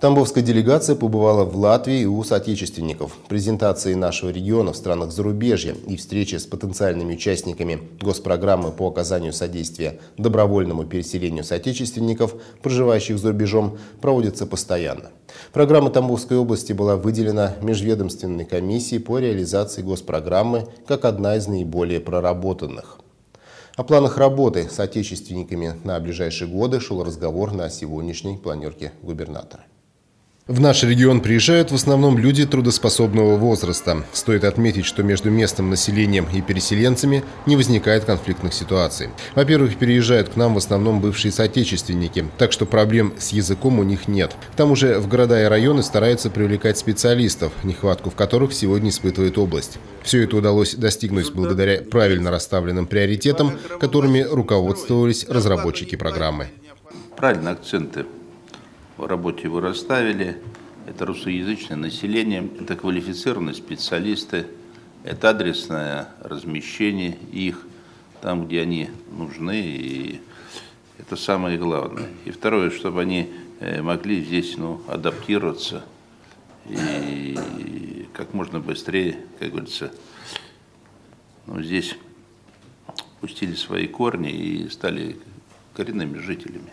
Тамбовская делегация побывала в Латвии у соотечественников. Презентации нашего региона в странах зарубежья и встречи с потенциальными участниками госпрограммы по оказанию содействия добровольному переселению соотечественников, проживающих за рубежом, проводятся постоянно. Программа Тамбовской области была выделена межведомственной комиссией по реализации госпрограммы как одна из наиболее проработанных. О планах работы с отечественниками на ближайшие годы шел разговор на сегодняшней планерке губернатора. В наш регион приезжают в основном люди трудоспособного возраста. Стоит отметить, что между местным населением и переселенцами не возникает конфликтных ситуаций. Во-первых, переезжают к нам в основном бывшие соотечественники, так что проблем с языком у них нет. К тому же в города и районы стараются привлекать специалистов, нехватку в которых сегодня испытывает область. Все это удалось достигнуть благодаря правильно расставленным приоритетам, которыми руководствовались разработчики программы. Правильно акценты работе вы расставили. Это русскоязычное население, это квалифицированные специалисты, это адресное размещение их там, где они нужны, и это самое главное. И второе, чтобы они э, могли здесь ну, адаптироваться и как можно быстрее, как говорится, ну, здесь пустили свои корни и стали коренными жителями.